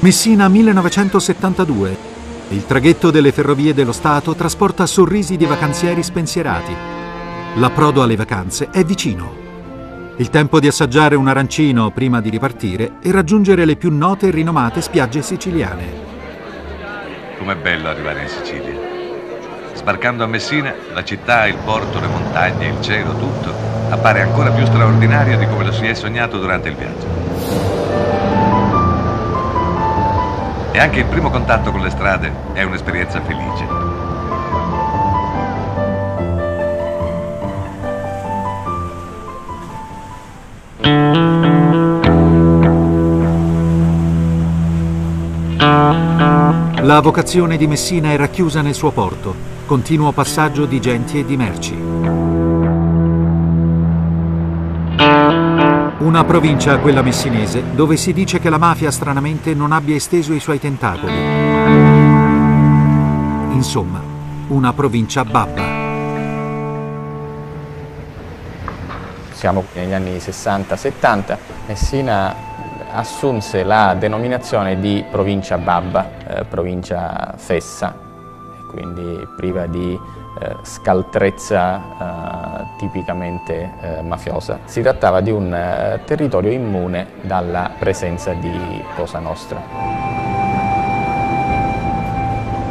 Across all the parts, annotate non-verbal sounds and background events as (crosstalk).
Messina 1972. Il traghetto delle ferrovie dello Stato trasporta sorrisi di vacanzieri spensierati. L'approdo alle vacanze è vicino. Il tempo di assaggiare un arancino prima di ripartire e raggiungere le più note e rinomate spiagge siciliane. Com'è bello arrivare in Sicilia. Sbarcando a Messina, la città, il porto, le montagne, il cielo, tutto appare ancora più straordinario di come lo si è sognato durante il viaggio. E anche il primo contatto con le strade è un'esperienza felice. La vocazione di Messina è racchiusa nel suo porto, continuo passaggio di genti e di merci. Una provincia, quella messinese, dove si dice che la mafia stranamente non abbia esteso i suoi tentacoli. Insomma, una provincia babba. Siamo negli anni 60-70, Messina assunse la denominazione di provincia Babba, eh, provincia fessa, quindi priva di scaltrezza eh, tipicamente eh, mafiosa. Si trattava di un eh, territorio immune dalla presenza di Cosa Nostra.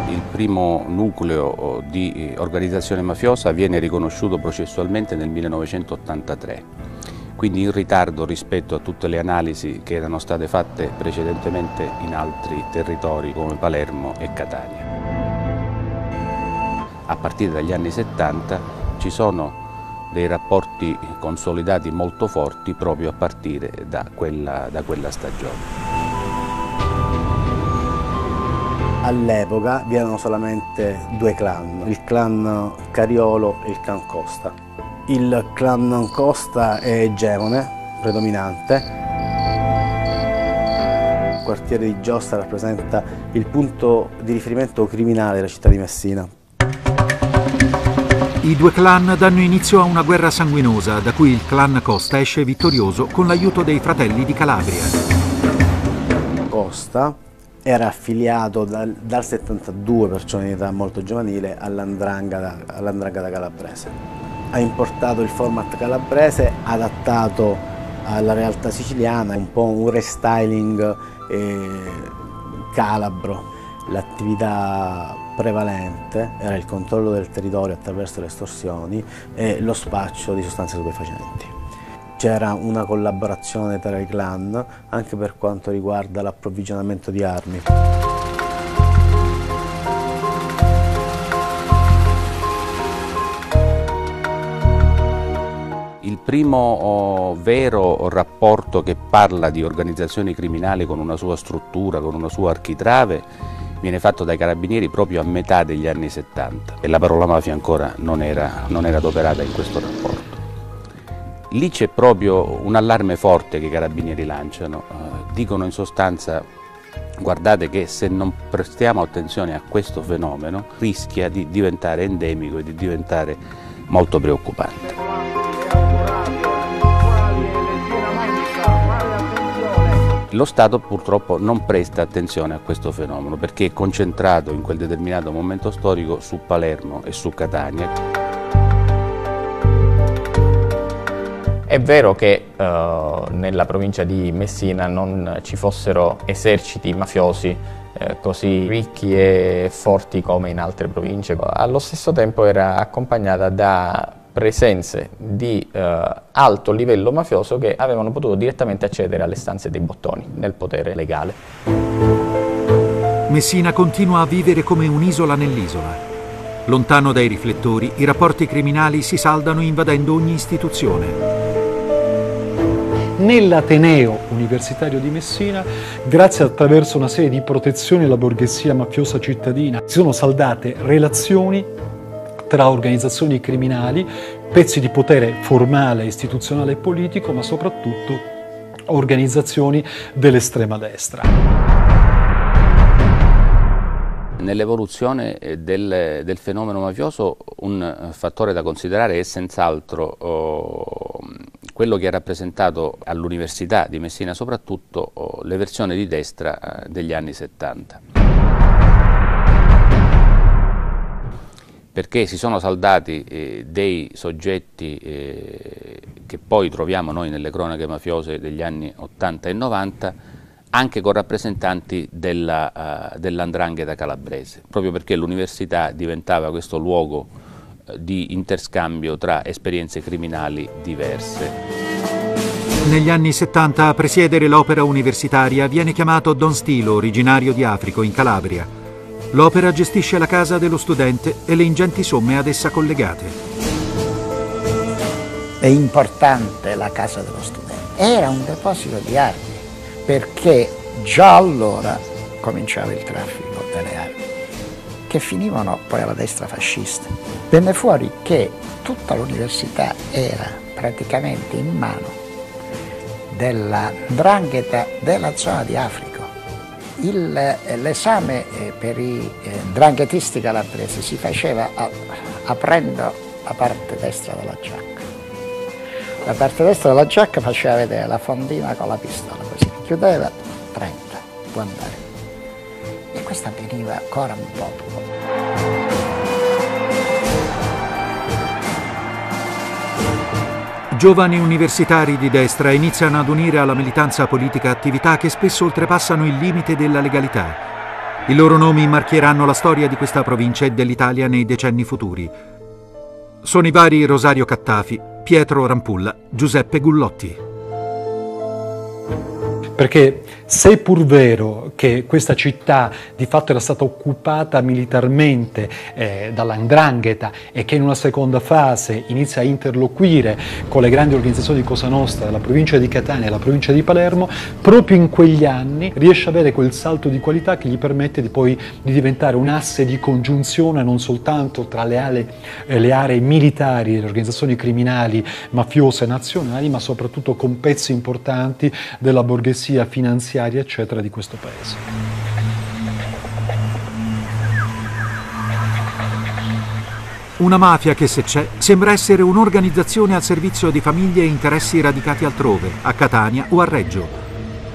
Il primo nucleo di eh, organizzazione mafiosa viene riconosciuto processualmente nel 1983 quindi in ritardo rispetto a tutte le analisi che erano state fatte precedentemente in altri territori come Palermo e Catania. A partire dagli anni 70 ci sono dei rapporti consolidati molto forti proprio a partire da quella, da quella stagione. All'epoca vi erano solamente due clan, il clan Cariolo e il clan Costa. Il clan Costa è egemone, predominante. Il quartiere di Giosta rappresenta il punto di riferimento criminale della città di Messina. I due clan danno inizio a una guerra sanguinosa da cui il clan Costa esce vittorioso con l'aiuto dei fratelli di Calabria. Costa era affiliato dal, dal 72, perciò in età molto giovanile, all'Andrangheta all calabrese ha importato il format calabrese adattato alla realtà siciliana, un po' un restyling eh, calabro. L'attività prevalente era il controllo del territorio attraverso le estorsioni e lo spaccio di sostanze stupefacenti. C'era una collaborazione tra i clan anche per quanto riguarda l'approvvigionamento di armi. Il primo oh, vero rapporto che parla di organizzazioni criminali con una sua struttura, con una sua architrave, viene fatto dai carabinieri proprio a metà degli anni 70 e la parola mafia ancora non era, non era adoperata in questo rapporto. Lì c'è proprio un allarme forte che i carabinieri lanciano, eh, dicono in sostanza guardate che se non prestiamo attenzione a questo fenomeno rischia di diventare endemico e di diventare molto preoccupante. Lo Stato purtroppo non presta attenzione a questo fenomeno perché è concentrato in quel determinato momento storico su Palermo e su Catania. È vero che eh, nella provincia di Messina non ci fossero eserciti mafiosi eh, così ricchi e forti come in altre province, allo stesso tempo era accompagnata da presenze di eh, alto livello mafioso che avevano potuto direttamente accedere alle stanze dei bottoni nel potere legale. Messina continua a vivere come un'isola nell'isola. Lontano dai riflettori, i rapporti criminali si saldano invadendo ogni istituzione. Nell'Ateneo Universitario di Messina, grazie attraverso una serie di protezioni alla borghesia mafiosa cittadina, si sono saldate relazioni tra organizzazioni criminali, pezzi di potere formale, istituzionale e politico, ma soprattutto organizzazioni dell'estrema destra. Nell'evoluzione del, del, fenomeno mafioso un fattore da considerare è senz'altro oh, quello che ha rappresentato all'Università di Messina soprattutto oh, l'eversione di destra eh, degli anni 70. Perché si sono saldati eh, dei soggetti eh, che poi troviamo noi nelle cronache mafiose degli anni 80 e 90 anche con rappresentanti dell'andrangheta uh, dell calabrese, proprio perché l'università diventava questo luogo di interscambio tra esperienze criminali diverse. Negli anni 70 a presiedere l'opera universitaria viene chiamato Don Stilo, originario di Africo, in Calabria. L'opera gestisce la casa dello studente e le ingenti somme ad essa collegate. È importante la casa dello studente. Era un deposito di armi, perché già allora cominciava il traffico delle armi che finivano poi alla destra fascista. Venne fuori che tutta l'università era praticamente in mano della drangheta della zona di Africa. L'esame eh, per i eh, dranghetisti calabresi si faceva aprendo la parte destra della giacca. La parte destra della giacca faceva vedere la fondina con la pistola, così chiudeva, 30, può andare e questo avveniva ancora un po'. Giovani universitari di destra iniziano ad unire alla militanza politica attività che spesso oltrepassano il limite della legalità. I loro nomi marchieranno la storia di questa provincia e dell'Italia nei decenni futuri. Sono i vari Rosario Cattafi, Pietro Rampulla, Giuseppe Gullotti. Perché se è pur vero che questa città di fatto era stata occupata militarmente eh, dall'Andrangheta e che in una seconda fase inizia a interloquire con le grandi organizzazioni di Cosa Nostra della provincia di Catania e la provincia di Palermo, proprio in quegli anni riesce ad avere quel salto di qualità che gli permette di poi di diventare un asse di congiunzione non soltanto tra le aree, eh, le aree militari le organizzazioni criminali mafiose nazionali, ma soprattutto con pezzi importanti della borghesia sia finanziaria eccetera di questo paese. Una mafia che se c'è sembra essere un'organizzazione al servizio di famiglie e interessi radicati altrove, a Catania o a Reggio.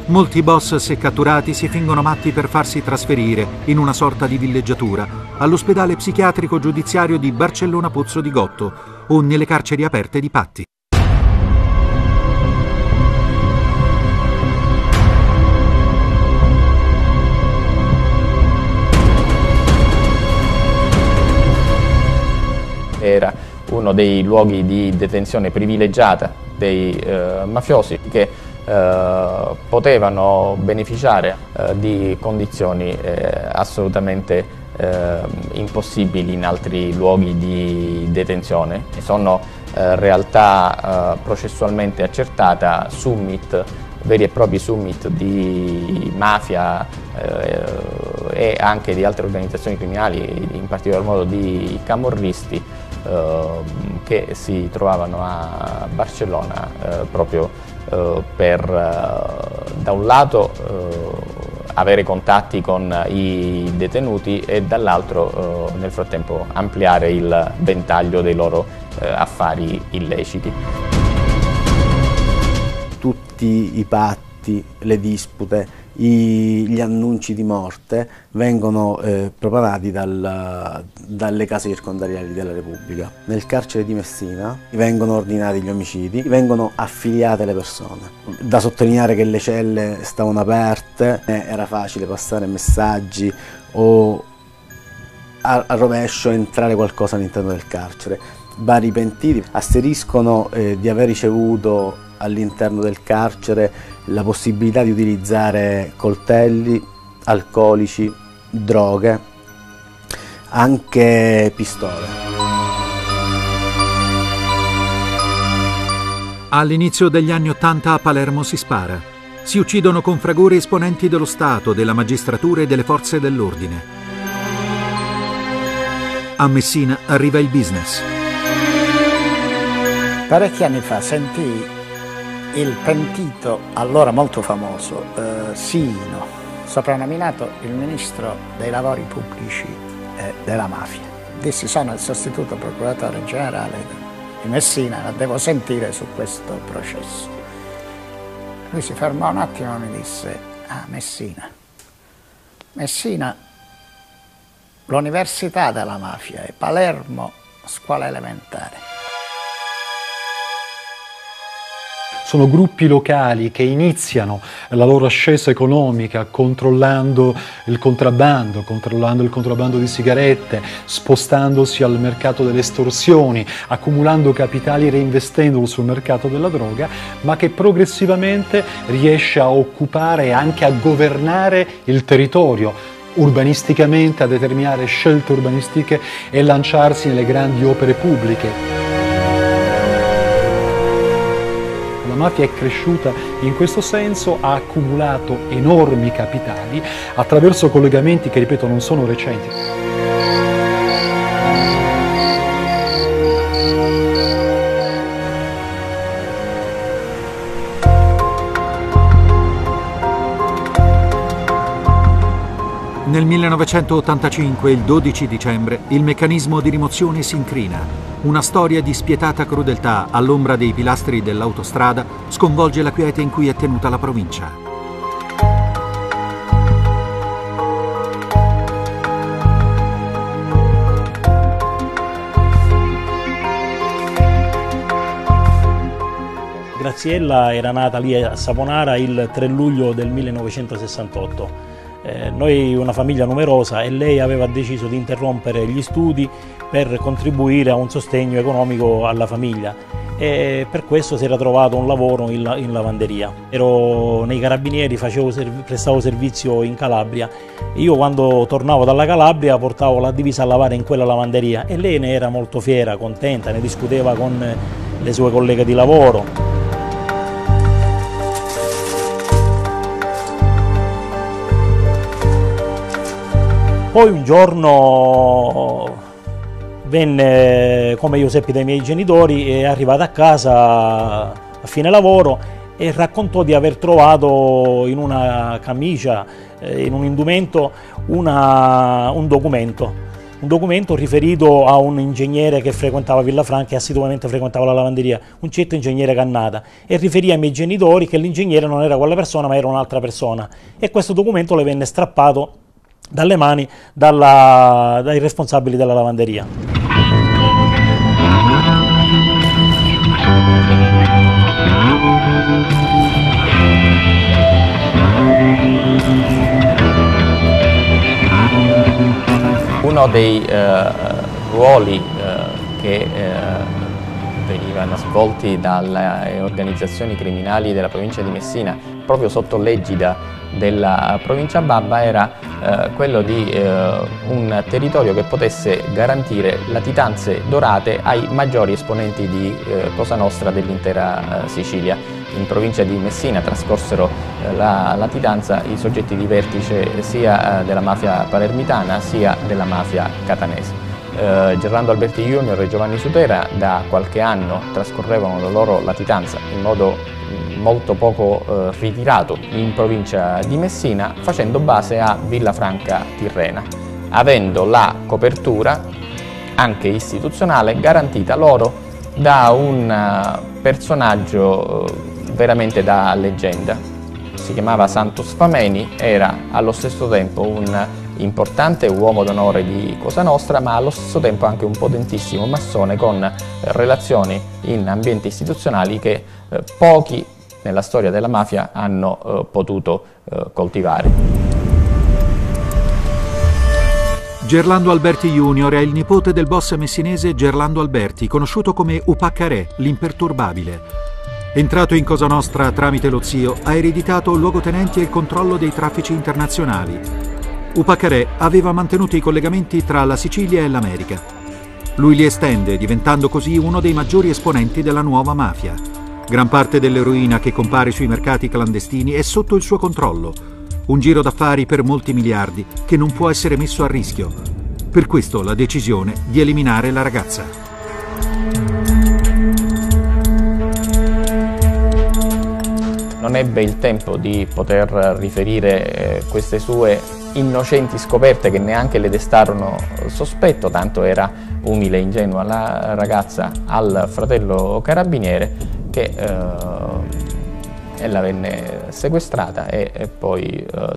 Molti boss, se catturati, si fingono matti per farsi trasferire, in una sorta di villeggiatura, all'ospedale psichiatrico giudiziario di Barcellona Pozzo di Gotto o nelle carceri aperte di Patti. Uno dei luoghi di detenzione privilegiata dei eh, mafiosi che eh, potevano beneficiare eh, di condizioni eh, assolutamente eh, impossibili in altri luoghi di detenzione. Sono eh, realtà processualmente accertata, summit, veri e propri summit di mafia e anche di altre organizzazioni criminali, in particolar modo di camorristi, che si trovavano a Barcellona eh, proprio eh, per eh, da un lato avere contatti con i detenuti e dall'altro nel frattempo ampliare il ventaglio dei loro affari illeciti. Tutti i patti, le dispute, i, gli annunci di morte vengono eh, propagati dal, dalle case circondariali della Repubblica. Nel carcere di Messina vengono ordinati gli omicidi, vengono affiliate le persone. Da sottolineare che le celle stavano aperte, eh, era facile passare messaggi o a, a rovescio entrare qualcosa all'interno del carcere. Vari pentiti asseriscono eh, di aver ricevuto all'interno del carcere la possibilità di utilizzare coltelli, alcolici, droghe, anche pistole. All'inizio degli anni Ottanta a Palermo si spara. Si uccidono con fragore esponenti dello Stato, della magistratura e delle forze dell'ordine. A Messina arriva il business. Parecchi anni fa sentii il pentito, allora molto famoso, eh, Sino, soprannominato il ministro dei lavori pubblici eh, della mafia. Dissi sono il sostituto procuratore generale di Messina, la devo sentire su questo processo. Lui si fermò un attimo e mi disse, ah Messina, Messina, l'università della mafia e Palermo, scuola elementare. Sono gruppi locali che iniziano la loro ascesa economica controllando il contrabbando, controllando il contrabbando di sigarette, spostandosi al mercato delle estorsioni, accumulando capitali, reinvestendolo sul mercato della droga, ma che progressivamente riesce a occupare e anche a governare il territorio, urbanisticamente, a determinare scelte urbanistiche e lanciarsi nelle grandi opere pubbliche. Mafia è cresciuta in questo senso, ha accumulato enormi capitali attraverso collegamenti che, ripeto, non sono recenti. Nel 1985, il 12 dicembre, il meccanismo di rimozione si incrina una storia di spietata crudeltà all'ombra dei pilastri dell'autostrada sconvolge la quiete in cui è tenuta la provincia. Graziella era nata lì a Saponara il 3 luglio del 1968. Eh, noi una famiglia numerosa e lei aveva deciso di interrompere gli studi per contribuire a un sostegno economico alla famiglia e per questo si era trovato un lavoro in, la, in lavanderia. Ero nei carabinieri, serv prestavo servizio in Calabria. Io quando tornavo dalla Calabria portavo la divisa a lavare in quella lavanderia e lei ne era molto fiera, contenta, ne discuteva con le sue colleghe di lavoro. Poi un giorno venne, come io seppi dai miei genitori, è arrivata a casa a fine lavoro e raccontò di aver trovato in una camicia, eh, in un indumento, una, un documento. Un documento riferito a un ingegnere che frequentava Villafranca e assiduamente frequentava la lavanderia, un certo ingegnere Cannata, e riferì ai miei genitori che l'ingegnere non era quella persona ma era un'altra persona. E questo documento le venne strappato dalle mani dalla, dai responsabili della lavanderia. Uno dei eh, ruoli eh, che eh, venivano svolti dalle organizzazioni criminali della provincia di Messina proprio sotto l'egida della provincia Babba era eh, quello di eh, un territorio che potesse garantire latitanze dorate ai maggiori esponenti di eh, Cosa Nostra dell'intera eh, Sicilia. In provincia di Messina trascorsero eh, la latitanza i soggetti di vertice sia eh, della mafia palermitana sia della mafia catanese. Gerlando Alberti Junior e Giovanni Sutera da qualche anno trascorrevano la loro latitanza in modo molto poco eh, ritirato in provincia di Messina facendo base a Villafranca Tirrena, avendo la copertura anche istituzionale garantita loro da un uh, personaggio uh, veramente da leggenda. Si chiamava Santos Fameni, era allo stesso tempo un importante uomo d'onore di Cosa Nostra, ma allo stesso tempo anche un potentissimo massone con relazioni in ambienti istituzionali che eh, pochi nella storia della mafia hanno eh, potuto eh, coltivare. Gerlando Alberti Junior è il nipote del boss messinese Gerlando Alberti, conosciuto come Upaccarè, l'imperturbabile. Entrato in Cosa Nostra tramite lo zio, ha ereditato luogotenenti e il controllo dei traffici internazionali. Upaccarè aveva mantenuto i collegamenti tra la Sicilia e l'America. Lui li estende, diventando così uno dei maggiori esponenti della nuova mafia. Gran parte dell'eroina che compare sui mercati clandestini è sotto il suo controllo. Un giro d'affari per molti miliardi che non può essere messo a rischio. Per questo la decisione di eliminare la ragazza. Non ebbe il tempo di poter riferire eh, queste sue innocenti scoperte che neanche le destarono sospetto, tanto era umile e ingenua la ragazza al fratello carabiniere che eh, ella venne sequestrata e, e poi eh,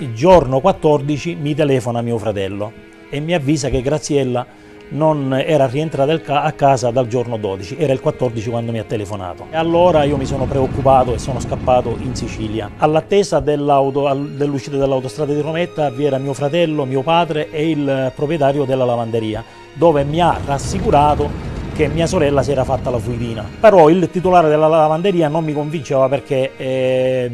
Il giorno 14 mi telefona mio fratello e mi avvisa che Graziella non era rientrata a casa dal giorno 12, era il 14 quando mi ha telefonato. E allora io mi sono preoccupato e sono scappato in Sicilia. All'attesa dell'uscita dell'autostrada di Rometta vi era mio fratello, mio padre e il proprietario della lavanderia, dove mi ha rassicurato che mia sorella si era fatta la fuitina. Però il titolare della lavanderia non mi convinceva perché eh,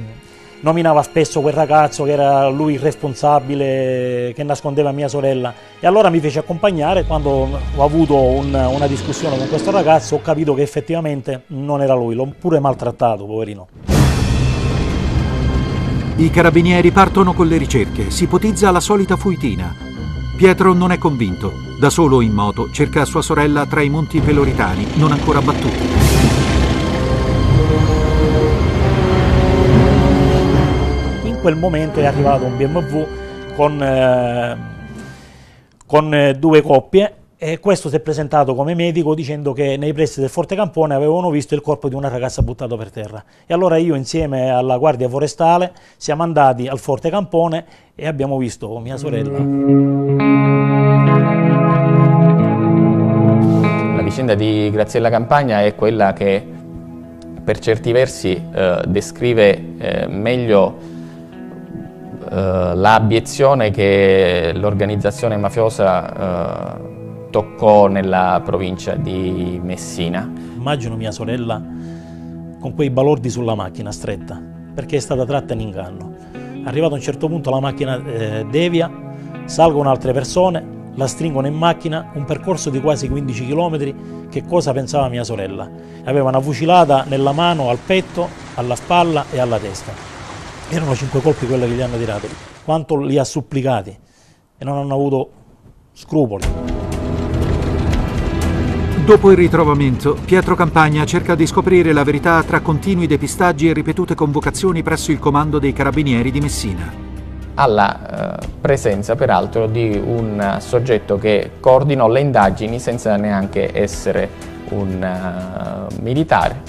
nominava spesso quel ragazzo che era lui il responsabile, che nascondeva mia sorella. E allora mi fece accompagnare, quando ho avuto un, una discussione con questo ragazzo ho capito che effettivamente non era lui, l'ho pure maltrattato, poverino. I carabinieri partono con le ricerche, si ipotizza la solita fuitina. Pietro non è convinto, da solo in moto cerca sua sorella tra i monti peloritani, non ancora battuti. Quel momento è arrivato un BMW con, eh, con eh, due coppie e questo si è presentato come medico dicendo che nei pressi del Forte Campone avevano visto il corpo di una ragazza buttato per terra. E allora io insieme alla Guardia Forestale siamo andati al Forte Campone e abbiamo visto mia sorella. La vicenda di Graziella Campagna è quella che per certi versi eh, descrive eh, meglio eh, l'abiezione che l'organizzazione mafiosa eh, toccò nella provincia di Messina. Immagino mia sorella con quei balordi sulla macchina stretta, perché è stata tratta in inganno. Arrivato a un certo punto la macchina eh, devia, salgono altre persone, la stringono in macchina, un percorso di quasi 15 km, che cosa pensava mia sorella? Aveva una fucilata nella mano, al petto, alla spalla e alla testa. Erano cinque colpi quelli che gli hanno tirato. Quanto li ha supplicati e non hanno avuto scrupoli. Dopo il ritrovamento, Pietro Campagna cerca di scoprire la verità tra continui depistaggi e ripetute convocazioni presso il comando dei carabinieri di Messina. Alla eh, presenza peraltro di un soggetto che coordinò le indagini senza neanche essere un uh, militare,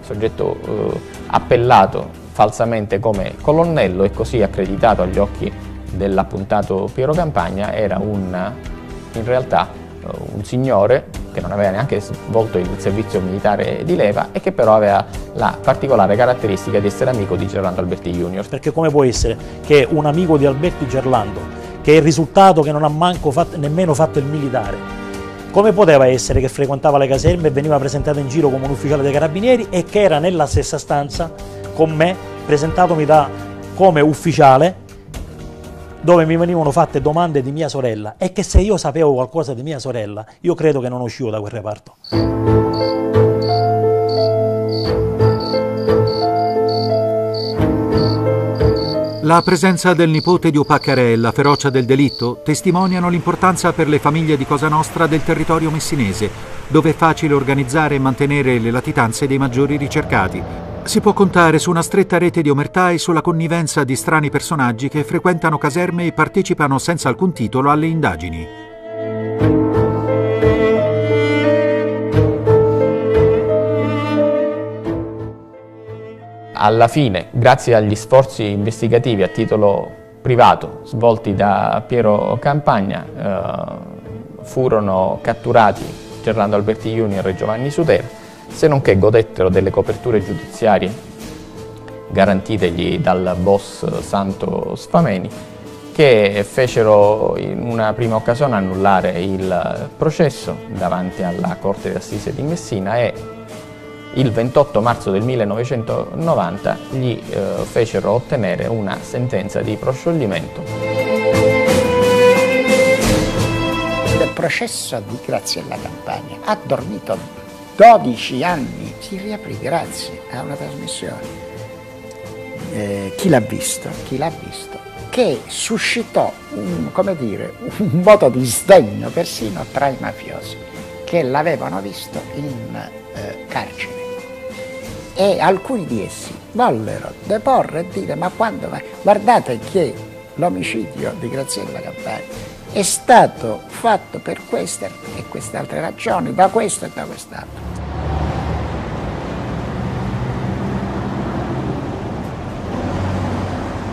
soggetto uh, appellato falsamente come colonnello e così accreditato agli occhi dell'appuntato Piero Campagna era un, in realtà un signore che non aveva neanche svolto il servizio militare di leva e che però aveva la particolare caratteristica di essere amico di Gerlando Alberti Junior. Perché come può essere che un amico di Alberti Gerlando, che è il risultato che non ha manco fatto, nemmeno fatto il militare, come poteva essere che frequentava le caserme e veniva presentato in giro come un ufficiale dei carabinieri e che era nella stessa stanza con me, presentatomi da, come ufficiale, dove mi venivano fatte domande di mia sorella e che se io sapevo qualcosa di mia sorella, io credo che non uscivo da quel reparto. La presenza del nipote di Opacare e la ferocia del delitto testimoniano l'importanza per le famiglie di Cosa Nostra del territorio messinese, dove è facile organizzare e mantenere le latitanze dei maggiori ricercati, si può contare su una stretta rete di omertà e sulla connivenza di strani personaggi che frequentano caserme e partecipano senza alcun titolo alle indagini. Alla fine, grazie agli sforzi investigativi a titolo privato svolti da Piero Campagna, eh, furono catturati Gerlando Alberti Junior e Giovanni Sutera se non che godettero delle coperture giudiziarie garantitegli dal boss Santo Sfameni, che fecero in una prima occasione annullare il processo davanti alla Corte d'Assise di Messina e il 28 marzo del 1990 gli eh, fecero ottenere una sentenza di proscioglimento. Il processo di Graziella Campagna ha dormito 12 anni si riaprì grazie a una trasmissione. Eh, chi l'ha visto? Chi l'ha visto? Che suscitò un, dire, un (laughs) voto di sdegno persino tra i mafiosi che l'avevano visto in eh, carcere. e alcuni di essi vollero deporre e dire ma quando mai? Guardate che l'omicidio di Graziella Campani è stato fatto per queste e queste altre ragioni, da questo e da quest'altro.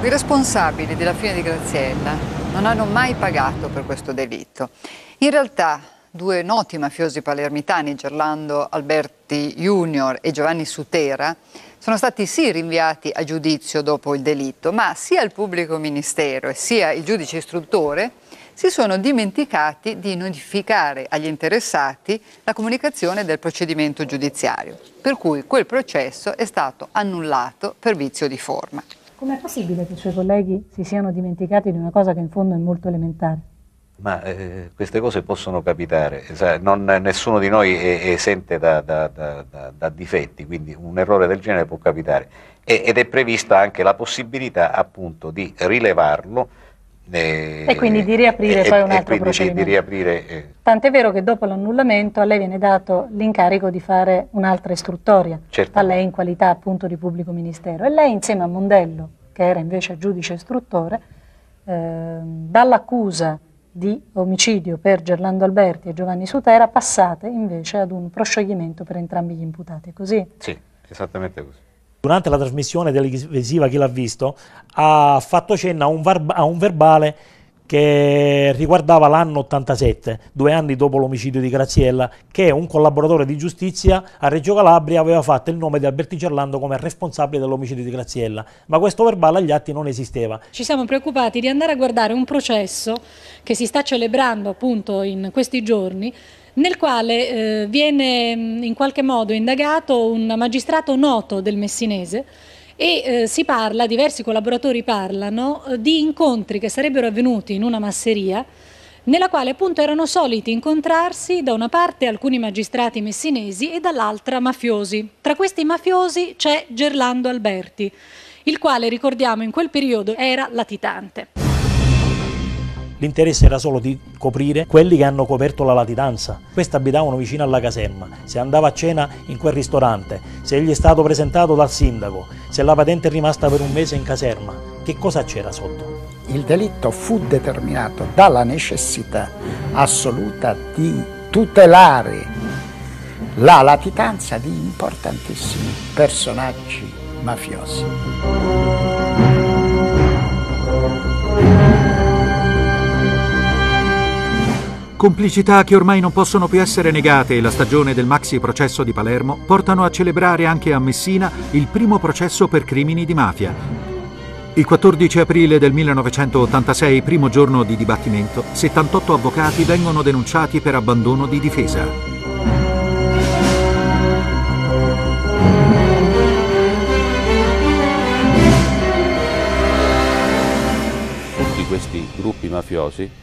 I responsabili della fine di Graziella non hanno mai pagato per questo delitto. In realtà due noti mafiosi palermitani, Gerlando Alberti Junior e Giovanni Sutera, sono stati sì rinviati a giudizio dopo il delitto, ma sia il pubblico ministero sia il giudice istruttore si sono dimenticati di notificare agli interessati la comunicazione del procedimento giudiziario, per cui quel processo è stato annullato per vizio di forma. Com'è possibile che i suoi colleghi si siano dimenticati di una cosa che in fondo è molto elementare? Ma eh, queste cose possono capitare, non, nessuno di noi è, esente da, da, da, da, difetti, quindi un errore del genere può capitare e, ed è prevista anche la possibilità appunto di rilevarlo e, e, quindi di riaprire e, poi un altro procedimento. Di riaprire, eh. Tant'è vero che dopo l'annullamento a lei viene dato l'incarico di fare un'altra istruttoria, certo. a lei in qualità appunto di pubblico ministero. E lei insieme a Mondello, che era invece giudice istruttore, eh, dall'accusa di omicidio per Gerlando Alberti e Giovanni Sutera passate invece ad un proscioglimento per entrambi gli imputati. È così? Sì, esattamente così durante la trasmissione televisiva, chi l'ha visto, ha fatto cenno a un, a un verbale che riguardava l'anno 87, due anni dopo l'omicidio di Graziella, che un collaboratore di giustizia a Reggio Calabria aveva fatto il nome di Alberti Gerlando come responsabile dell'omicidio di Graziella, ma questo verbale agli atti non esisteva. Ci siamo preoccupati di andare a guardare un processo che si sta celebrando appunto in questi giorni, nel quale eh, viene mm, in qualche modo indagato un magistrato noto del Messinese e eh, si parla, diversi collaboratori parlano, eh, di incontri che sarebbero avvenuti in una masseria nella quale appunto erano soliti incontrarsi da una parte alcuni magistrati messinesi e dall'altra mafiosi. Tra questi mafiosi c'è Gerlando Alberti, il quale ricordiamo in quel periodo era latitante. L'interesse era solo di coprire quelli che hanno coperto la latitanza. Questi abitavano vicino alla caserma, se andava a cena in quel ristorante, se egli è stato presentato dal sindaco, se la patente è rimasta per un mese in caserma, che cosa c'era sotto? Il delitto fu determinato dalla necessità assoluta di tutelare la latitanza di importantissimi personaggi mafiosi. Complicità che ormai non possono più essere negate e la stagione del maxi processo di Palermo portano a celebrare anche a Messina il primo processo per crimini di mafia. Il 14 aprile del 1986, primo giorno di dibattimento, 78 avvocati vengono denunciati per abbandono di difesa. Tutti questi gruppi mafiosi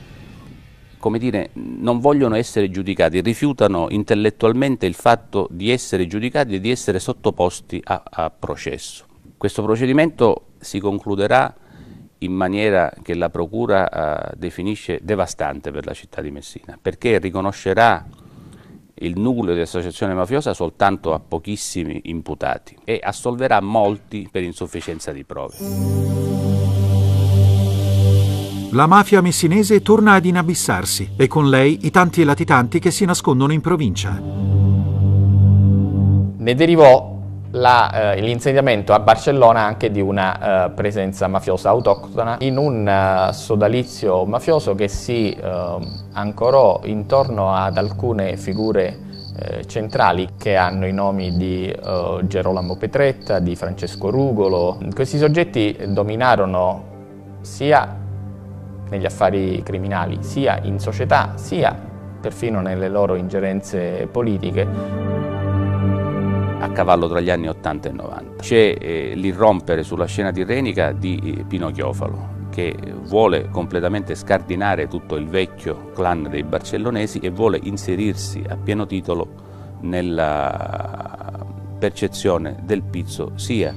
come dire, non vogliono essere giudicati, rifiutano intellettualmente il fatto di essere giudicati e di essere sottoposti a, a processo. Questo procedimento si concluderà in maniera che la Procura uh, definisce devastante per la città di Messina, perché riconoscerà il nucleo di associazione mafiosa soltanto a pochissimi imputati e assolverà molti per insufficienza di prove. La mafia messinese torna ad inabissarsi e con lei i tanti latitanti che si nascondono in provincia. Ne derivò eh, l'insediamento a Barcellona anche di una uh, presenza mafiosa autoctona in un uh, sodalizio mafioso che si uh, ancorò intorno ad alcune figure centrali che hanno i nomi di Gerolamo Petretta, di Francesco Rugolo. Questi soggetti dominarono sia negli affari criminali, sia in società, sia perfino nelle loro ingerenze politiche. A cavallo tra gli anni 80 e 90 c'è eh, l'irrompere sulla scena tirrenica di eh, Pino Chiofalo che vuole completamente scardinare tutto il vecchio clan dei barcellonesi e vuole inserirsi a pieno titolo nella percezione del pizzo sia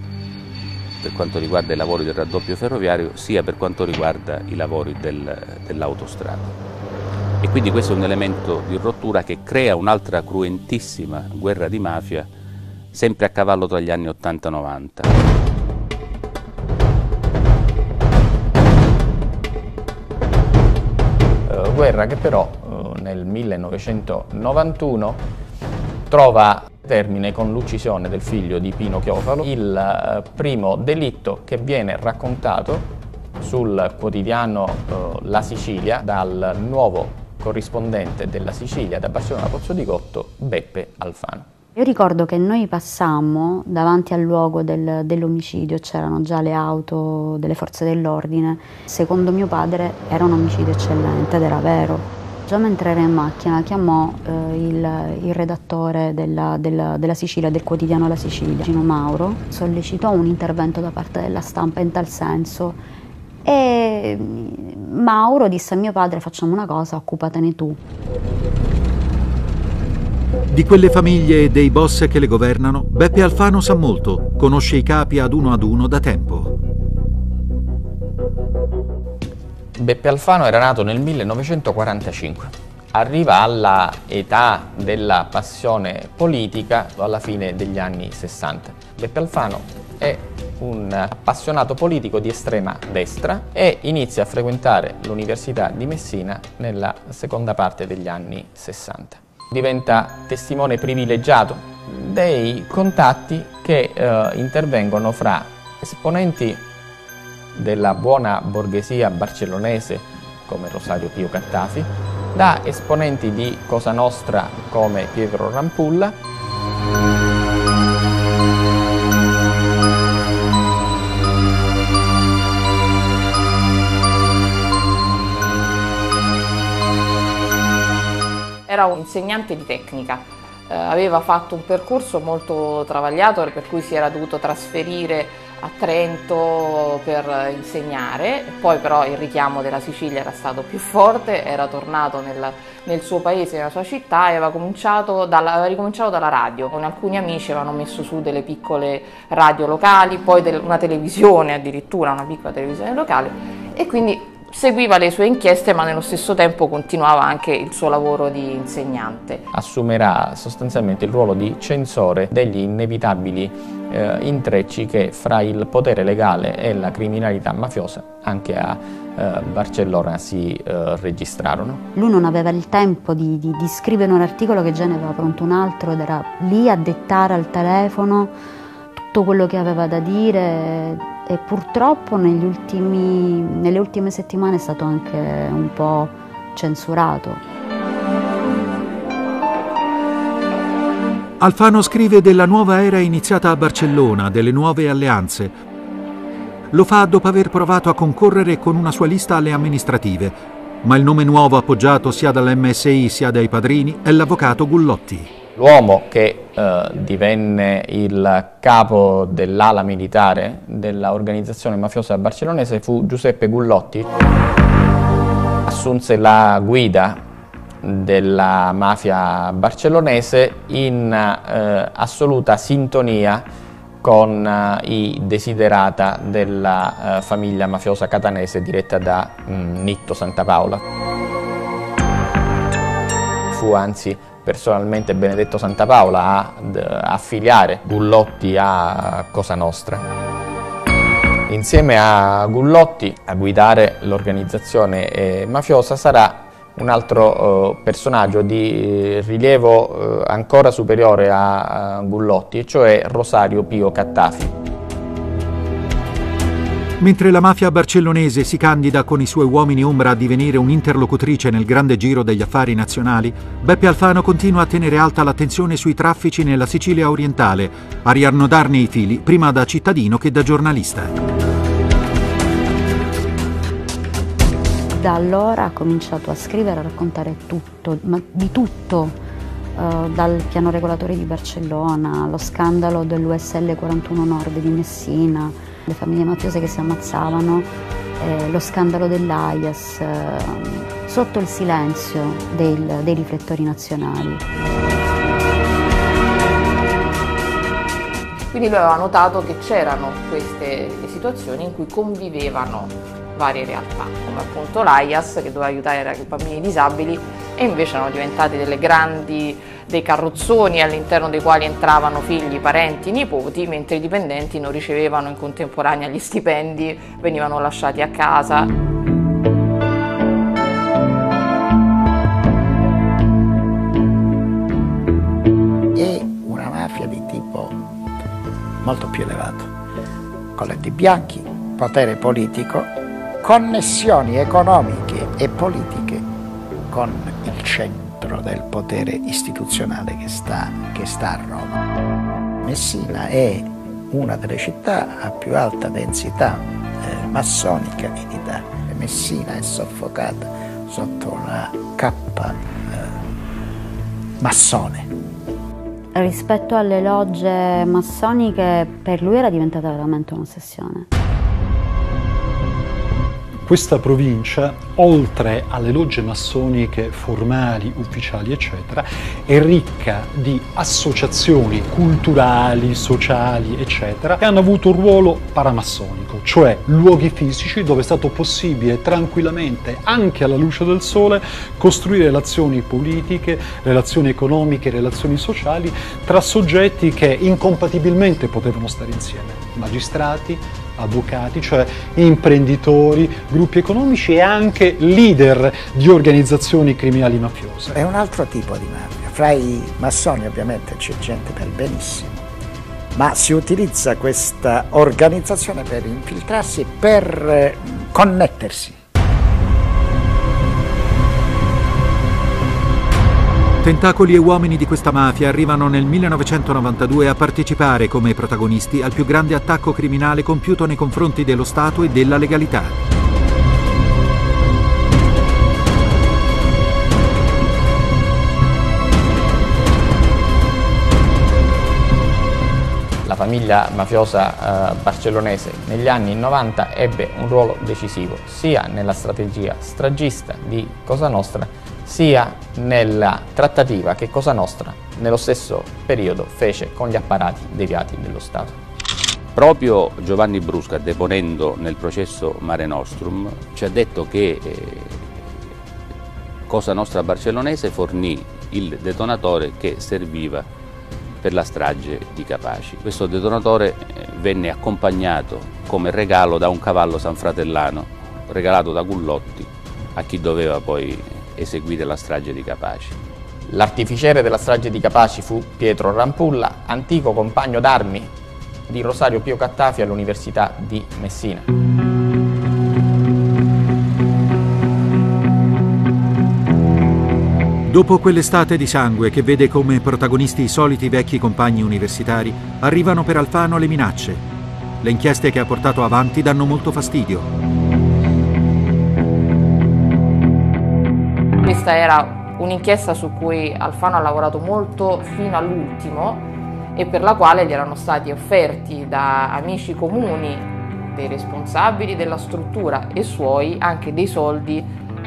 per quanto riguarda i lavori del raddoppio ferroviario sia per quanto riguarda i lavori del, dell'autostrada. E quindi questo è un elemento di rottura che crea un'altra cruentissima guerra di mafia sempre a cavallo tra gli anni 80 e 90. Uh, guerra che però uh, nel 1991 trova termine con l'uccisione del figlio di Pino Chiofalo, il uh, primo delitto che viene raccontato sul quotidiano La Sicilia dal nuovo corrispondente della Sicilia da Barcellona Pozzo di Gotto, Beppe Alfano. Io ricordo che noi passammo davanti al luogo del, dell'omicidio, c'erano già le auto delle forze dell'ordine. Secondo mio padre era un omicidio eccellente ed era vero. Già mentre era in macchina chiamò eh, il, il, redattore della, della, della, Sicilia, del quotidiano La Sicilia, Gino Mauro, sollecitò un intervento da parte della stampa in tal senso e Mauro disse a mio padre facciamo una cosa, occupatene tu. Di quelle famiglie e dei boss che le governano, Beppe Alfano sa molto, conosce i capi ad uno ad uno da tempo. Beppe Alfano era nato nel 1945. Arriva alla età della passione politica alla fine degli anni 60. Beppe Alfano è un appassionato politico di estrema destra e inizia a frequentare l'Università di Messina nella seconda parte degli anni 60 diventa testimone privilegiato dei contatti che eh, intervengono fra esponenti della buona borghesia barcellonese come Rosario Pio Cattafi, da esponenti di Cosa Nostra come Pietro Rampulla, era un insegnante di tecnica, eh, aveva fatto un percorso molto travagliato per cui si era dovuto trasferire a Trento per insegnare, poi però il richiamo della Sicilia era stato più forte, era tornato nel, nel suo paese, nella sua città e aveva, dalla, aveva, ricominciato dalla radio. Con alcuni amici avevano messo su delle piccole radio locali, poi una televisione addirittura, una piccola televisione locale e quindi seguiva le sue inchieste ma nello stesso tempo continuava anche il suo lavoro di insegnante. Assumerà sostanzialmente il ruolo di censore degli inevitabili eh, intrecci che fra il potere legale e la criminalità mafiosa anche a eh, Barcellona si eh, registrarono. Lui non aveva il tempo di, di, di scrivere un articolo che già ne aveva pronto un altro ed era lì a dettare al telefono tutto quello che aveva da dire e purtroppo ultimi, nelle ultime settimane è stato anche un po' censurato. Alfano scrive della nuova era iniziata a Barcellona, delle nuove alleanze. Lo fa dopo aver provato a concorrere con una sua lista alle amministrative, ma il nome nuovo appoggiato sia dall'MSI sia dai padrini è l'avvocato Gullotti. L'uomo che eh, divenne il capo dell'ala militare dell'organizzazione mafiosa barcellonese fu Giuseppe Gullotti. Assunse la guida della mafia barcellonese in eh, assoluta sintonia con eh, i desiderata della eh, famiglia mafiosa catanese diretta da mm, Nitto Santa Paola. Fu anzi personalmente Benedetto Santa Paola ad affiliare Gullotti a Cosa Nostra. Insieme a Gullotti a guidare l'organizzazione eh, mafiosa sarà un altro eh, personaggio di rilievo eh, ancora superiore a, a Gullotti, cioè Rosario Pio Cattafi. Mentre la mafia barcellonese si candida con i suoi uomini ombra a divenire un'interlocutrice nel grande giro degli affari nazionali, Beppe Alfano continua a tenere alta l'attenzione sui traffici nella Sicilia orientale, a riannodarne i fili prima da cittadino che da giornalista. Da allora ha cominciato a scrivere, a raccontare tutto, ma di tutto, uh, dal piano regolatore di Barcellona, allo scandalo dell'USL 41 Nord di Messina, le famiglie mafiose che si ammazzavano, eh, lo scandalo dell'AIAS, eh, sotto il silenzio del, dei riflettori nazionali. Quindi lui aveva notato che c'erano queste situazioni in cui convivevano varie realtà, come appunto l'AIAS che doveva aiutare i bambini disabili e invece erano diventate delle grandi dei carrozzoni all'interno dei quali entravano figli, parenti, nipoti, mentre i dipendenti non ricevevano in contemporanea gli stipendi, venivano lasciati a casa. È una mafia di tipo molto più elevato, colletti bianchi, potere politico, connessioni economiche e politiche con il centro del potere istituzionale che sta, che sta a Roma. Messina è una delle città a più alta densità eh, massonica in Italia. Messina è soffocata sotto la cappa eh, massone. Rispetto alle logge massoniche, per lui era diventata veramente un'ossessione. Questa provincia, oltre alle logge massoniche formali, ufficiali, eccetera, è ricca di associazioni culturali, sociali, eccetera, che hanno avuto un ruolo paramassonico, cioè luoghi fisici dove è stato possibile tranquillamente, anche alla luce del sole, costruire relazioni politiche, relazioni economiche, relazioni sociali tra soggetti che incompatibilmente potevano stare insieme, magistrati, avvocati, cioè imprenditori, gruppi economici e anche leader di organizzazioni criminali mafiose. È un altro tipo di mafia. Fra i massoni ovviamente c'è gente per benissimo, ma si utilizza questa organizzazione per infiltrarsi e per eh, connettersi. Tentacoli e uomini di questa mafia arrivano nel 1992 a partecipare come protagonisti al più grande attacco criminale compiuto nei confronti dello Stato e della legalità. La famiglia mafiosa eh, barcellonese negli anni 90 ebbe un ruolo decisivo sia nella strategia stragista di Cosa Nostra sia nella trattativa che Cosa Nostra nello stesso periodo fece con gli apparati deviati dello Stato. Proprio Giovanni Brusca, deponendo nel processo Mare Nostrum, ci ha detto che eh, Cosa Nostra barcellonese fornì il detonatore che serviva per la strage di Capaci. Questo detonatore eh, venne accompagnato come regalo da un cavallo sanfratellano regalato da Gullotti a chi doveva poi eseguire la strage di Capaci. L'artificiere della strage di Capaci fu Pietro Rampulla, antico compagno d'armi di Rosario Pio Cattafi all'Università di Messina. Dopo quell'estate di sangue che vede come protagonisti i soliti vecchi compagni universitari, arrivano per Alfano le minacce. Le inchieste che ha portato avanti danno molto fastidio. Questa era un'inchiesta su cui Alfano ha lavorato molto fino all'ultimo e per la quale gli erano stati offerti da amici comuni, dei responsabili della struttura e suoi anche dei soldi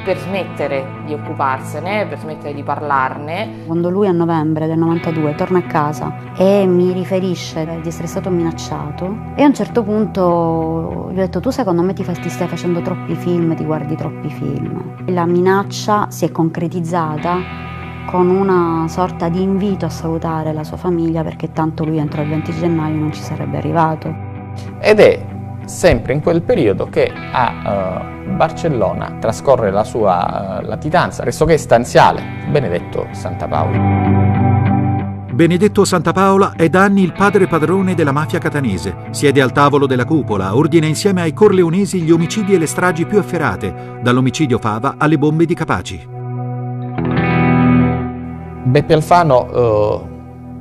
per smettere di occuparsene, per smettere di parlarne. Quando lui a novembre del 92 torna a casa e mi riferisce di essere stato minacciato e a un certo punto gli ho detto tu secondo me ti, fai, ti stai facendo troppi film, ti guardi troppi film. La minaccia si è concretizzata con una sorta di invito a salutare la sua famiglia perché tanto lui entro il 20 gennaio non ci sarebbe arrivato. Ed è sempre in quel periodo che a uh, Barcellona trascorre la sua uh, latitanza, pressoché stanziale, Benedetto Santa Paola. Benedetto Santa Paola è da anni il padre padrone della mafia catanese. Siede al tavolo della cupola, ordina insieme ai corleonesi gli omicidi e le stragi più efferate, dall'omicidio Fava alle bombe di Capaci. Beppe Alfano uh,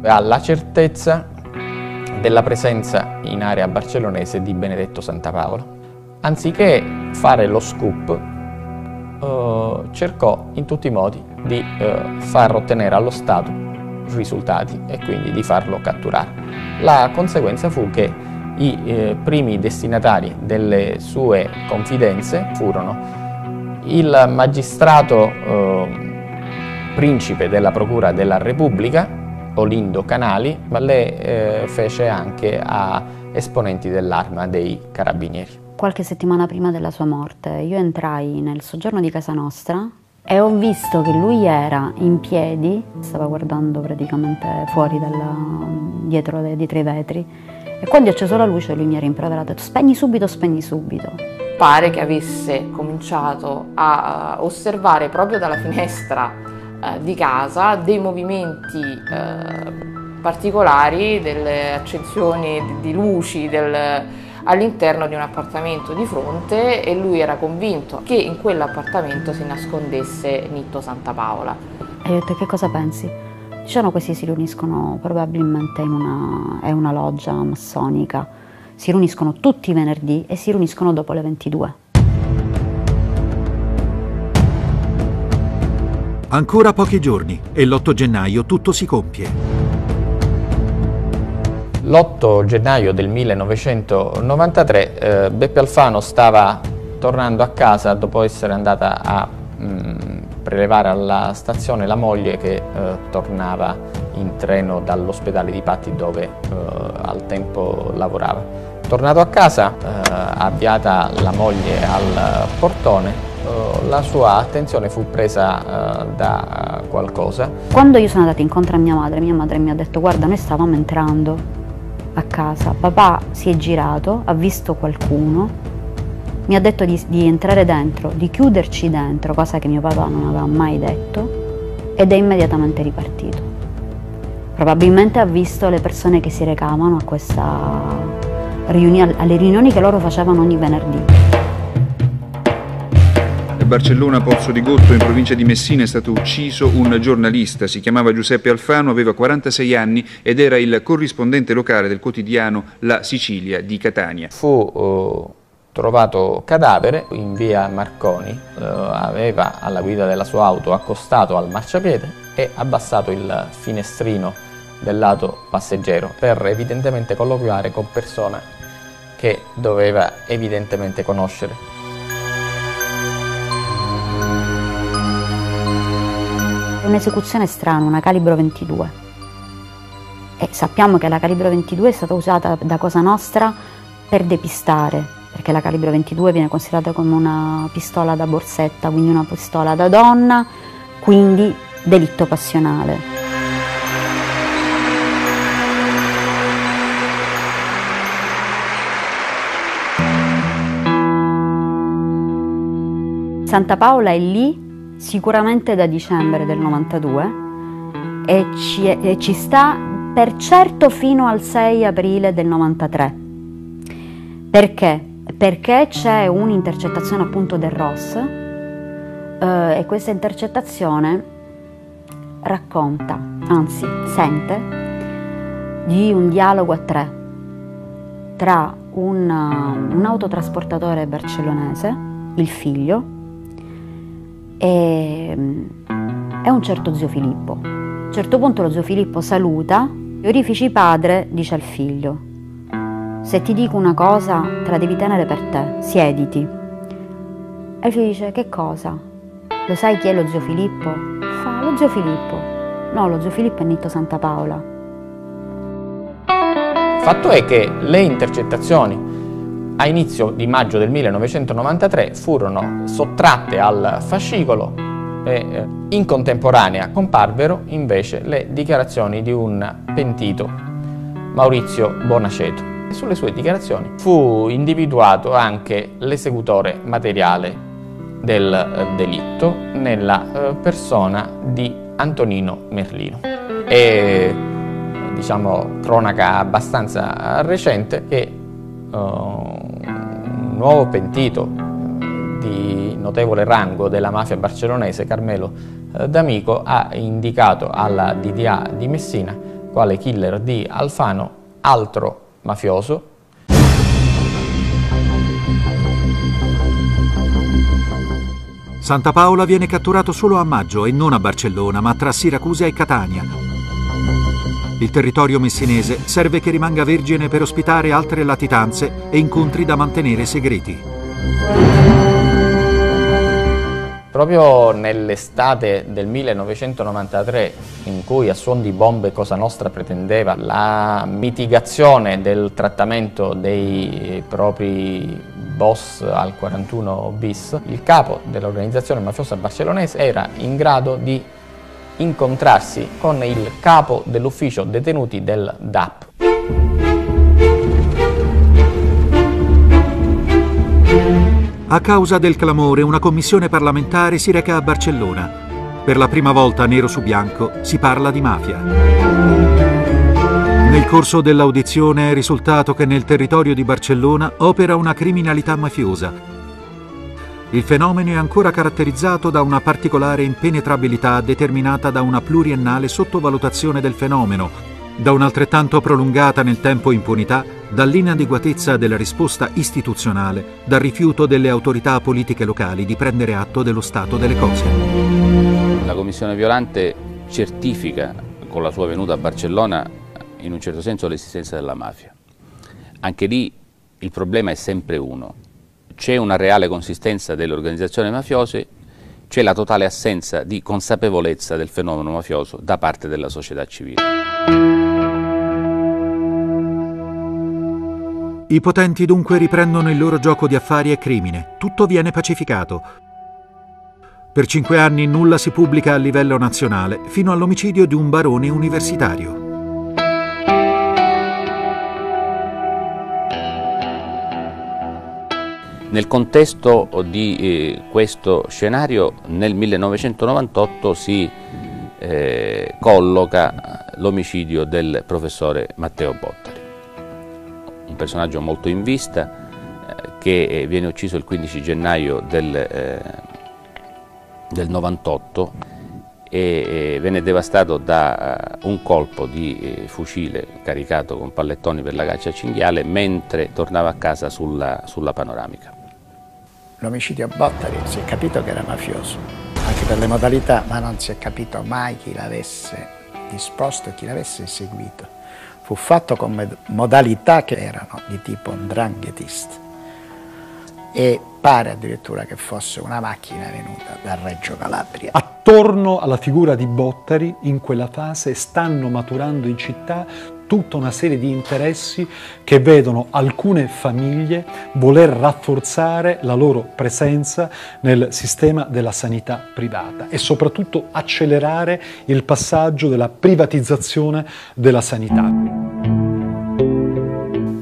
ha la certezza della presenza in area barcellonese di Benedetto Santa Paola. Anziché fare lo scoop, eh, cercò in tutti i modi di eh, far ottenere allo Stato risultati e quindi di farlo catturare. La conseguenza fu che i eh, primi destinatari delle sue confidenze furono il magistrato eh, principe della Procura della Repubblica, Olindo Canali, ma le eh, fece anche a esponenti dell'arma dei carabinieri. Qualche settimana prima della sua morte io entrai nel soggiorno di casa nostra e ho visto che lui era in piedi, stava guardando praticamente fuori dalla, dietro, dietro i vetri e quando ho acceso la luce lui mi ha rimproverato, spegni subito, spegni subito. Pare che avesse cominciato a osservare proprio dalla finestra eh, di casa dei movimenti eh, particolari, delle accensioni di, luci, del, all'interno di un appartamento di fronte e lui era convinto che in quell'appartamento si nascondesse Nitto Santa Paola. E ho detto che cosa pensi? Diciamo questi si riuniscono probabilmente in una, è una loggia massonica, si riuniscono tutti i venerdì e si riuniscono dopo le 22. Ancora pochi giorni e l'8 gennaio tutto si compie. L'8 gennaio del 1993 eh, Beppe Alfano stava tornando a casa dopo essere andata a mh, mm, prelevare alla stazione la moglie che eh, tornava in treno dall'ospedale di Patti dove eh, al tempo lavorava. Tornato a casa, eh, avviata la moglie al portone, la sua attenzione fu presa eh, da qualcosa. Quando io sono andata incontro a mia madre, mia madre mi ha detto guarda noi stavamo entrando a casa. Papà si è girato, ha visto qualcuno, mi ha detto di, di, entrare dentro, di chiuderci dentro, cosa che mio papà non aveva mai detto, ed è immediatamente ripartito. Probabilmente ha visto le persone che si recavano a questa riunione, alle riunioni che loro facevano ogni venerdì. Barcellona Pozzo di Gotto, in provincia di Messina, è stato ucciso un giornalista. Si chiamava Giuseppe Alfano, aveva 46 anni ed era il corrispondente locale del quotidiano La Sicilia di Catania. Fu uh, trovato cadavere in via Marconi, uh, aveva alla guida della sua auto accostato al marciapiede e abbassato il finestrino del lato passeggero per evidentemente colloquiare con persone che doveva evidentemente conoscere. Un'esecuzione strana, una calibro 22. E sappiamo che la calibro 22 è stata usata da Cosa Nostra per depistare, perché la calibro 22 viene considerata come una pistola da borsetta, quindi una pistola da donna, quindi delitto passionale. Santa Paola è lì sicuramente da dicembre del 92 e ci, e ci sta per certo fino al 6 aprile del 93. Perché? Perché c'è un'intercettazione appunto del Ross eh, e questa intercettazione racconta, anzi sente, di un dialogo a tre tra un, un autotrasportatore barcellonese, il figlio, e, è un certo zio Filippo. A un certo punto lo zio Filippo saluta e orifici padre dice al figlio se ti dico una cosa te la devi tenere per te, siediti. E il figlio dice che cosa? Lo sai chi è lo zio Filippo? Fa lo zio Filippo. No, lo zio Filippo è Nitto Santa Paola. Fatto è che le intercettazioni a inizio di maggio del 1993 furono sottratte al fascicolo e eh, in contemporanea comparvero invece le dichiarazioni di un pentito, Maurizio Bonaceto. Sulle sue dichiarazioni fu individuato anche l'esecutore materiale del eh, delitto nella eh, persona di Antonino Merlino. E diciamo cronaca abbastanza recente che uh, un nuovo pentito di notevole rango della mafia barcellonese, Carmelo eh, D'Amico, ha indicato alla DDA di Messina quale killer di Alfano, altro mafioso, Santa Paola viene catturato solo a maggio e non a Barcellona, ma tra Siracusa e Catania. Il territorio messinese serve che rimanga vergine per ospitare altre latitanze e incontri da mantenere segreti. Proprio nell'estate del 1993, in cui a suon di bombe Cosa Nostra pretendeva la mitigazione del trattamento dei propri boss al 41 bis, il capo dell'organizzazione mafiosa barcellonese era in grado di incontrarsi con il capo dell'ufficio detenuti del DAP. A causa del clamore, una commissione parlamentare si reca a Barcellona. Per la prima volta, nero su bianco, si parla di mafia. Nel corso dell'audizione è risultato che nel territorio di Barcellona opera una criminalità mafiosa. Il fenomeno è ancora caratterizzato da una particolare impenetrabilità determinata da una pluriennale sottovalutazione del fenomeno, da un'altrettanto prolungata nel tempo impunità, dall'inadeguatezza della risposta istituzionale, dal rifiuto delle autorità politiche locali di prendere atto dello stato delle cose. La Commissione Violante certifica con la sua venuta a Barcellona in un certo senso l'esistenza della mafia. Anche lì il problema è sempre uno. C'è una reale consistenza delle organizzazioni mafiose, c'è la totale assenza di consapevolezza del fenomeno mafioso da parte della società civile. I potenti dunque riprendono il loro gioco di affari e crimine. Tutto viene pacificato. Per cinque anni nulla si pubblica a livello nazionale, fino all'omicidio di un barone universitario. Nel contesto di eh, questo scenario, nel 1998 si eh, colloca l'omicidio del professore Matteo Bottari un personaggio molto in vista eh, che eh, viene ucciso il 15 gennaio del, eh, del 98 e venne devastato da un colpo di fucile caricato con pallettoni per la caccia a cinghiale mentre tornava a casa sulla, sulla panoramica. L'omicidio Bottari si è capito che era mafioso, anche per le modalità, ma non si è capito mai chi l'avesse disposto e chi l'avesse eseguito fu fatto con modalità che erano di tipo ndranghetista e pare addirittura che fosse una macchina venuta da Reggio Calabria. Attorno alla figura di Bottari in quella fase stanno maturando in città tutta una serie di interessi che vedono alcune famiglie voler rafforzare la loro presenza nel sistema della sanità privata e soprattutto accelerare il passaggio della privatizzazione della sanità.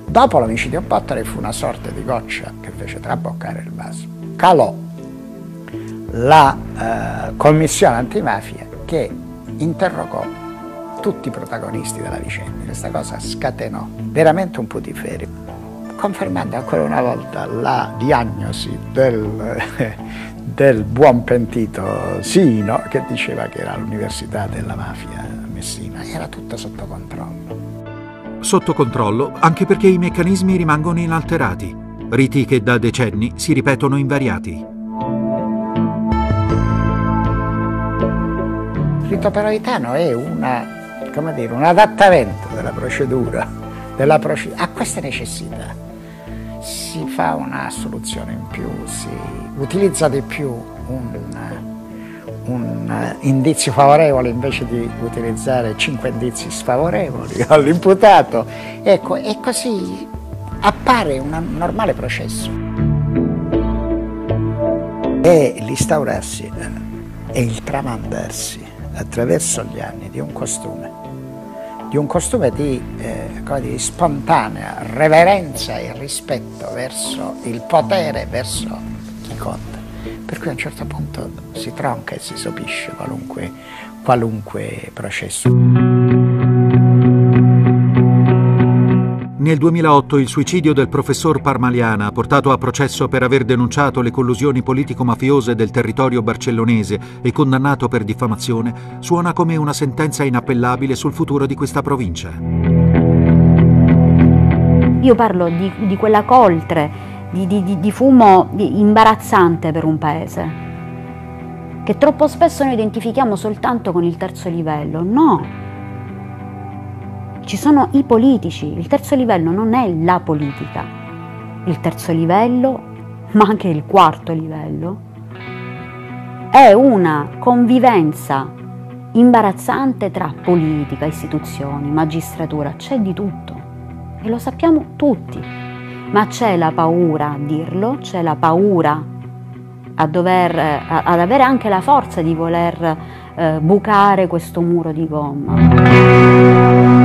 Dopo l'omicidio Bottari fu una sorta di goccia che fece traboccare il vaso. Calò la eh, commissione antimafia che interrogò tutti i protagonisti della vicenda. Questa cosa scatenò veramente un putiferio, confermando ancora una volta la diagnosi del, (laughs) del buon pentito Sino che diceva che era l'università della mafia Messina. Era tutto sotto controllo. Sotto controllo anche perché i meccanismi rimangono inalterati, riti che da decenni si ripetono invariati. Il rito peroitano è una come dire, un adattamento della procedura, della proced a queste necessità. Si fa una soluzione in più, si utilizza di più un, un indizio favorevole invece di utilizzare cinque indizi sfavorevoli (laughs) all'imputato. Ecco, e così appare un normale processo. E l'instaurarsi e il tramandarsi attraverso gli anni di un costume di un costume di eh, dire, spontanea reverenza e rispetto verso il potere, verso chi conta. Per cui a un certo punto si tronca e si sopisce qualunque, qualunque processo. Nel 2008 il suicidio del professor Parmaliana, portato a processo per aver denunciato le collusioni politico-mafiose del territorio barcellonese e condannato per diffamazione, suona come una sentenza inappellabile sul futuro di questa provincia. Io parlo di, di quella coltre, di, di, di fumo imbarazzante per un paese, che troppo spesso noi identifichiamo soltanto con il terzo livello. No, ci sono i politici, il terzo livello non è la politica, il terzo livello, ma anche il quarto livello, è una convivenza imbarazzante tra politica, istituzioni, magistratura, c'è di tutto e lo sappiamo tutti. ma c'è la paura a dirlo, c'è la paura a dover, a, ad avere anche la forza di voler eh, bucare questo muro di gomma.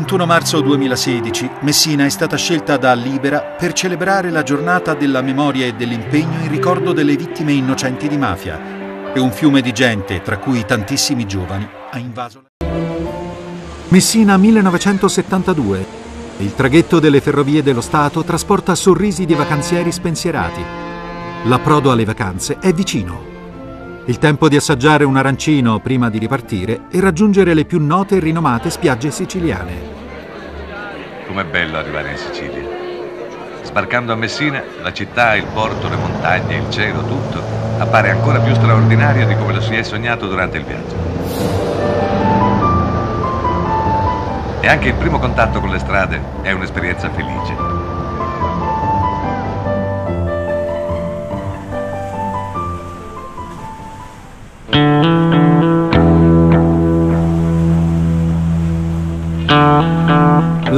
21 marzo 2016 Messina è stata scelta da Libera per celebrare la giornata della memoria e dell'impegno in ricordo delle vittime innocenti di mafia. E un fiume di gente, tra cui tantissimi giovani, ha invaso la... Messina 1972. Il traghetto delle ferrovie dello Stato trasporta sorrisi di vacanzieri spensierati. L'approdo alle vacanze è vicino. Il tempo di assaggiare un arancino prima di ripartire e raggiungere le più note e rinomate spiagge siciliane. Com'è bello arrivare in Sicilia. Sbarcando a Messina, la città, il porto, le montagne, il cielo, tutto appare ancora più straordinario di come lo si è sognato durante il viaggio. E anche il primo contatto con le strade è un'esperienza felice.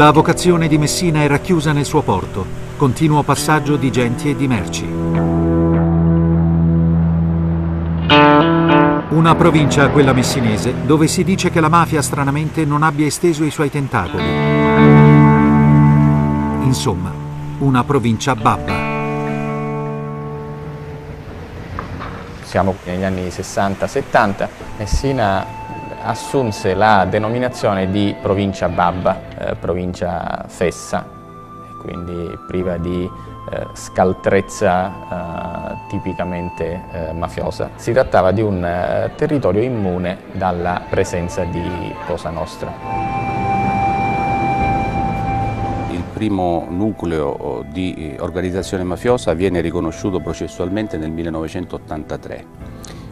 La vocazione di Messina è racchiusa nel suo porto, continuo passaggio di genti e di merci. Una provincia, quella messinese, dove si dice che la mafia stranamente non abbia esteso i suoi tentacoli. Insomma, una provincia babba. Siamo negli anni 60-70, Messina assunse la denominazione di provincia babba, eh, provincia fessa, quindi priva di eh, scaltrezza eh, tipicamente eh, mafiosa. Si trattava di un eh, territorio immune dalla presenza di Cosa Nostra. Primo nucleo di organizzazione mafiosa viene riconosciuto processualmente nel 1983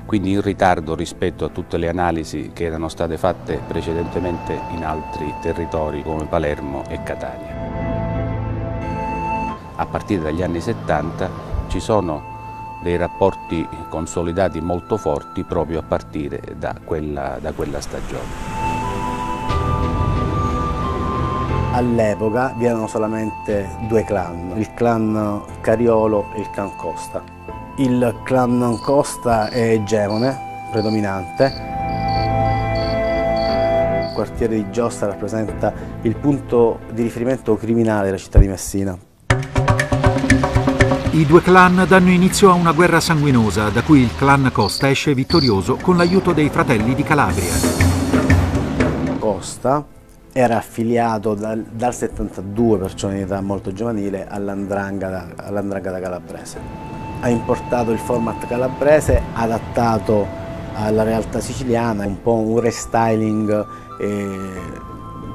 quindi in ritardo rispetto a tutte le analisi che erano state fatte precedentemente in altri territori come Palermo e Catania. A partire dagli anni 70 ci sono dei rapporti consolidati molto forti proprio a partire da quella, da quella stagione. All'epoca vi erano solamente due clan, il clan Cariolo e il clan Costa. Il clan Costa è egemone, predominante. Il quartiere di Giosta rappresenta il punto di riferimento criminale della città di Messina. I due clan danno inizio a una guerra sanguinosa da cui il clan Costa esce vittorioso con l'aiuto dei fratelli di Calabria. Costa era affiliato dal, dal 72, perciò in età molto giovanile, all'Andrangheta all calabrese ha importato il format calabrese adattato alla realtà siciliana, un po' un restyling eh,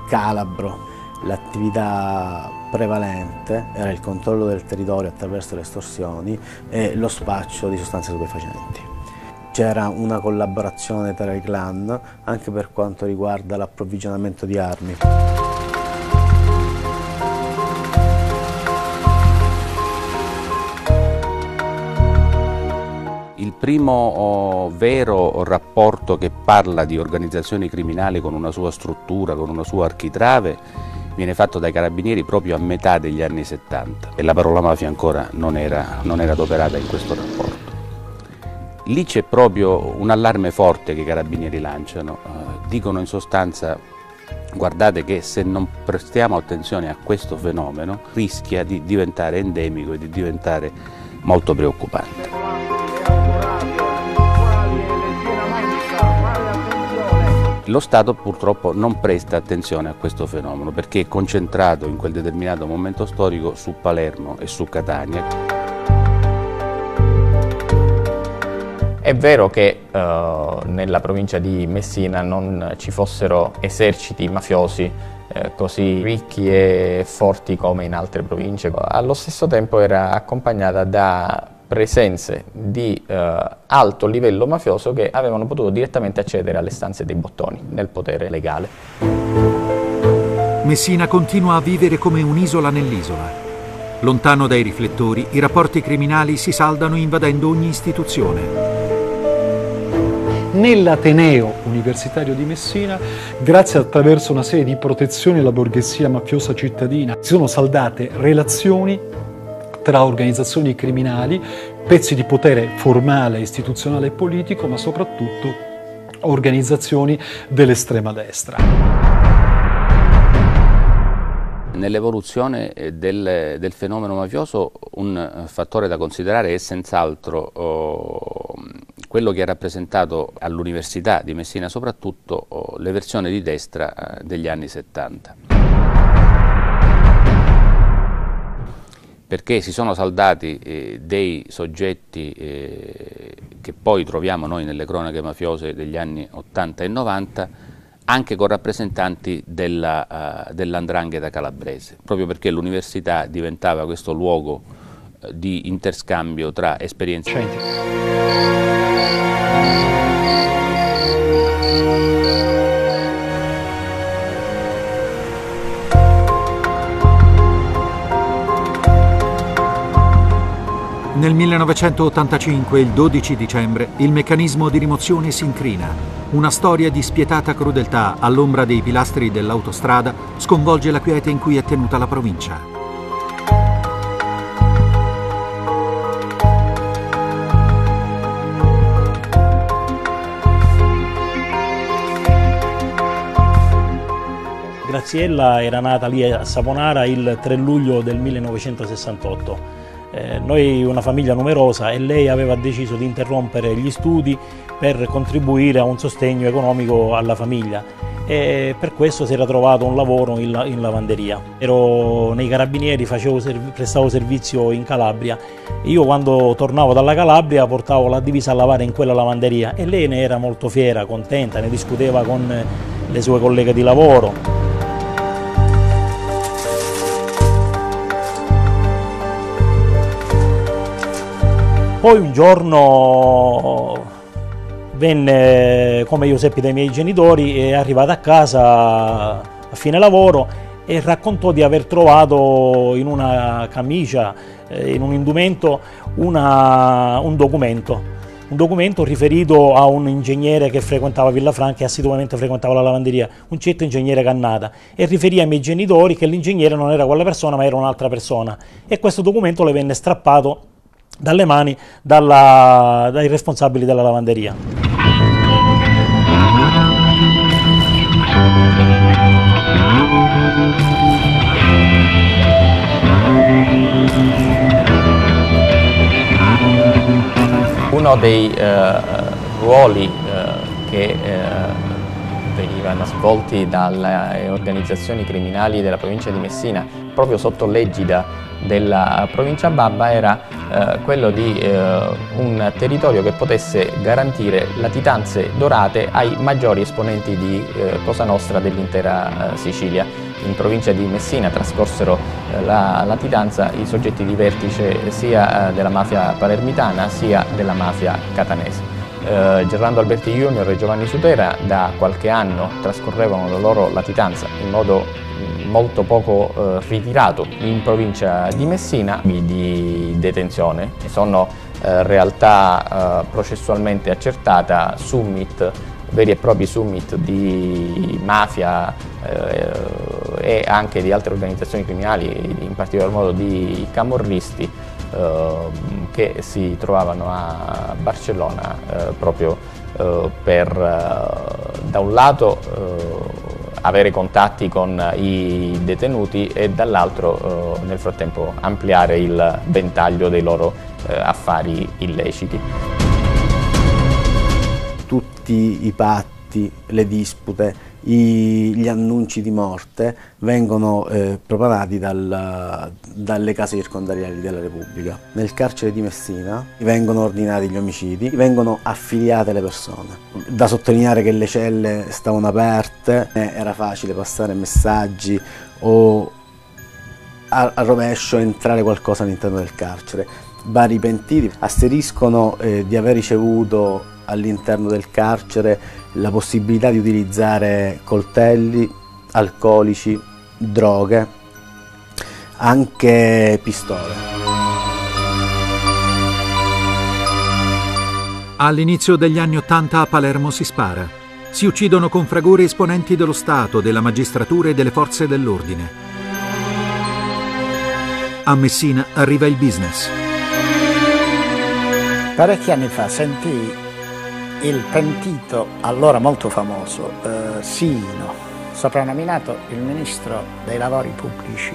calabro. L'attività prevalente era il controllo del territorio attraverso le estorsioni e lo spaccio di sostanze stupefacenti. C'era una collaborazione tra i clan anche per quanto riguarda l'approvvigionamento di armi. primo oh, vero rapporto che parla di organizzazioni criminali con una sua struttura, con una sua architrave, viene fatto dai carabinieri proprio a metà degli anni 70 e la parola mafia ancora non era, non era adoperata in questo rapporto. Lì c'è proprio un allarme forte che i carabinieri lanciano, eh, dicono in sostanza guardate che se non prestiamo attenzione a questo fenomeno rischia di diventare endemico e di diventare molto preoccupante. Lo Stato purtroppo non presta attenzione a questo fenomeno perché è concentrato in quel determinato momento storico su Palermo e su Catania. È vero che eh, nella provincia di Messina non ci fossero eserciti mafiosi eh, così ricchi e forti come in altre province, allo stesso tempo era accompagnata da presenze di eh, alto livello mafioso che avevano potuto direttamente accedere alle stanze dei bottoni nel potere legale. Messina continua a vivere come un'isola nell'isola. Lontano dai riflettori, i rapporti criminali si saldano invadendo ogni istituzione. Nell'Ateneo Universitario di Messina, grazie attraverso una serie di protezioni alla borghesia mafiosa cittadina, si sono saldate relazioni tra organizzazioni criminali, pezzi di potere formale, istituzionale e politico, ma soprattutto organizzazioni dell'estrema destra. Nell'evoluzione eh, del, del, fenomeno mafioso un eh, fattore da considerare è senz'altro oh, quello che ha rappresentato all'Università di Messina soprattutto oh, le versioni di destra eh, degli anni 70. Perché si sono saldati eh, dei soggetti eh, che poi troviamo noi nelle cronache mafiose degli anni 80 e 90 anche con rappresentanti della, uh, dell'andrangheta calabrese, proprio perché l'università diventava questo luogo di interscambio tra esperienze. Nel 1985, il 12 dicembre, il meccanismo di rimozione si incrina una storia di spietata crudeltà all'ombra dei pilastri dell'autostrada sconvolge la quiete in cui è tenuta la provincia. Graziella era nata lì a Saponara il 3 luglio del 1968. Eh, noi una famiglia numerosa e lei aveva deciso di interrompere gli studi per contribuire a un sostegno economico alla famiglia e per questo si era trovato un lavoro in, in lavanderia. Ero nei carabinieri, serv prestavo servizio in Calabria io quando tornavo dalla Calabria portavo la divisa a lavare in quella lavanderia e lei ne era molto fiera, contenta, ne discuteva con le sue colleghe di lavoro. Poi un giorno venne, come io seppi dai miei genitori, è arrivata a casa a fine lavoro e raccontò di aver trovato in una camicia, eh, in un indumento, una, un documento. Un documento riferito a un ingegnere che frequentava Villafranca e assiduamente frequentava la lavanderia, un certo ingegnere Cannata, e riferì ai miei genitori che l'ingegnere non era quella persona ma era un'altra persona. E questo documento le venne strappato dalle mani dalla, dai responsabili della lavanderia. Uno dei eh, ruoli eh, che eh, venivano svolti dalle organizzazioni criminali della provincia di Messina proprio sotto l'egida della provincia Babba era eh, quello di eh, un territorio che potesse garantire latitanze dorate ai maggiori esponenti di eh, Cosa Nostra dell'intera eh, Sicilia. In provincia di Messina trascorsero eh, la latitanza i soggetti di vertice sia eh, della mafia palermitana sia della mafia catanese. Gerlando Alberti Junior e Giovanni Sutera da qualche anno trascorrevano la loro latitanza in modo molto poco eh, ritirato in provincia di Messina di detenzione. Sono eh, realtà eh, processualmente accertata, summit, veri e propri summit di mafia eh, e anche di altre organizzazioni criminali, in particolar modo di camorristi, ehm, che si trovavano a Barcellona eh, proprio eh, per da un lato avere contatti con i detenuti e dall'altro eh, nel frattempo ampliare il ventaglio dei loro eh, affari illeciti. Tutti i patti, le dispute, i, gli annunci di morte vengono eh, propagati dal, dalle case circondariali della Repubblica. Nel carcere di Messina vengono ordinati gli omicidi, vengono affiliate le persone. Da sottolineare che le celle stavano aperte, eh, era facile passare messaggi o a, a rovescio entrare qualcosa all'interno del carcere. Vari pentiti asseriscono eh, di aver ricevuto all'interno del carcere la possibilità di utilizzare coltelli, alcolici, droghe, anche pistole. All'inizio degli anni Ottanta a Palermo si spara. Si uccidono con fragore esponenti dello Stato, della magistratura e delle forze dell'ordine. A Messina arriva il business. Parecchi anni fa sentii il pentito, allora molto famoso, eh, Sino, soprannominato il ministro dei lavori pubblici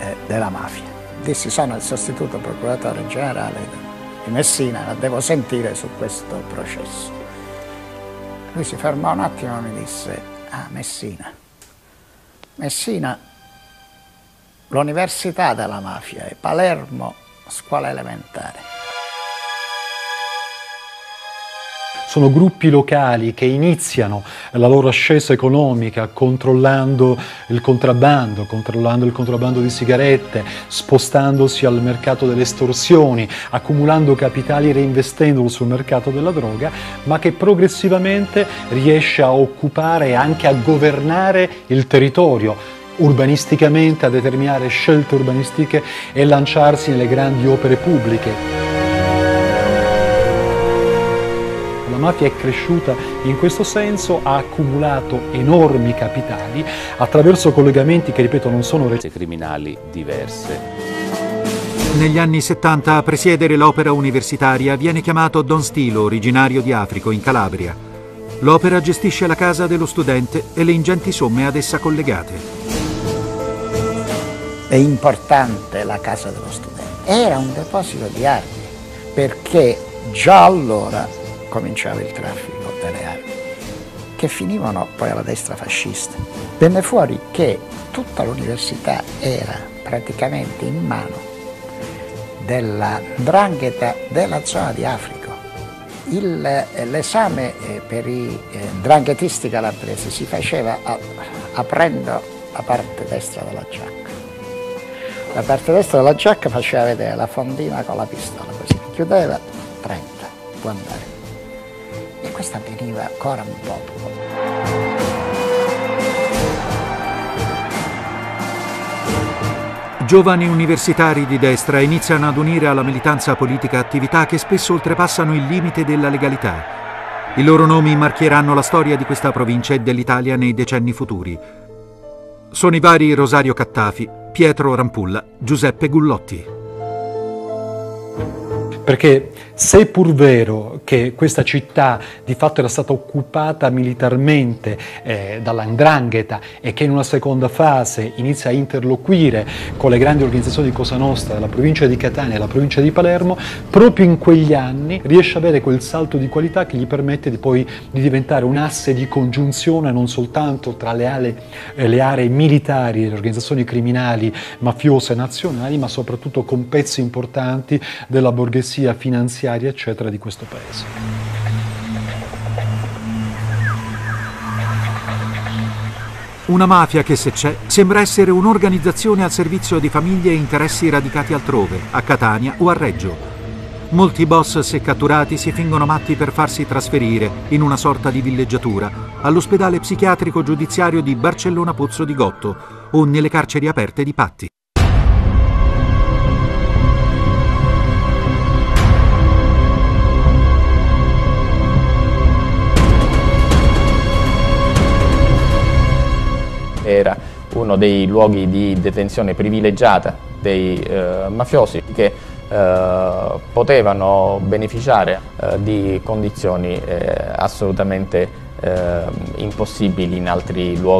eh, della mafia. Dissi sono il sostituto procuratore generale di Messina, la devo sentire su questo processo. Lui si fermò un attimo e mi disse, ah Messina, Messina, l'università della mafia e Palermo, scuola elementare. Sono gruppi locali che iniziano la loro ascesa economica controllando il contrabbando, controllando il contrabbando di sigarette, spostandosi al mercato delle estorsioni, accumulando capitali e reinvestendolo sul mercato della droga, ma che progressivamente riesce a occupare e anche a governare il territorio urbanisticamente, a determinare scelte urbanistiche e lanciarsi nelle grandi opere pubbliche. Mafia è cresciuta in questo senso, ha accumulato enormi capitali attraverso collegamenti che, ripeto, non sono reti criminali diverse. Negli anni 70 a presiedere l'opera universitaria viene chiamato Don Stilo, originario di Africo, in Calabria. L'opera gestisce la casa dello studente e le ingenti somme ad essa collegate. È importante la casa dello studente. Era un deposito di armi perché già allora cominciava il traffico delle armi, che finivano poi alla destra fascista. Venne fuori che tutta l'università era praticamente in mano della drangheta della zona di Africa. L'esame eh, per i eh, dranghetisti calabresi si faceva aprendo la parte destra della giacca. La parte destra della giacca faceva vedere la fondina con la pistola, così chiudeva, 30, può andare questo avveniva ancora un po'. Giovani universitari di destra iniziano ad unire alla militanza politica attività che spesso oltrepassano il limite della legalità. I loro nomi marchieranno la storia di questa provincia e dell'Italia nei decenni futuri. Sono i vari Rosario Cattafi, Pietro Rampulla, Giuseppe Gullotti. Perché se è pur vero che questa città di fatto era stata occupata militarmente eh, dall'andrangheta e che in una seconda fase inizia a interloquire con le grandi organizzazioni di Cosa Nostra della provincia di Catania e della provincia di Palermo, proprio in quegli anni riesce ad avere quel salto di qualità che gli permette di poi di diventare un asse di congiunzione non soltanto tra le aree, eh, le aree militari, le organizzazioni criminali mafiose nazionali, ma soprattutto con pezzi importanti della borghesia sia finanziaria eccetera di questo paese. Una mafia che se c'è sembra essere un'organizzazione al servizio di famiglie e interessi radicati altrove, a Catania o a Reggio. Molti boss, se catturati, si fingono matti per farsi trasferire, in una sorta di villeggiatura, all'ospedale psichiatrico giudiziario di Barcellona Pozzo di Gotto o nelle carceri aperte di Patti. Uno dei luoghi di detenzione privilegiata dei eh, mafiosi che eh, potevano beneficiare eh, di condizioni eh, assolutamente eh, impossibili in altri luoghi.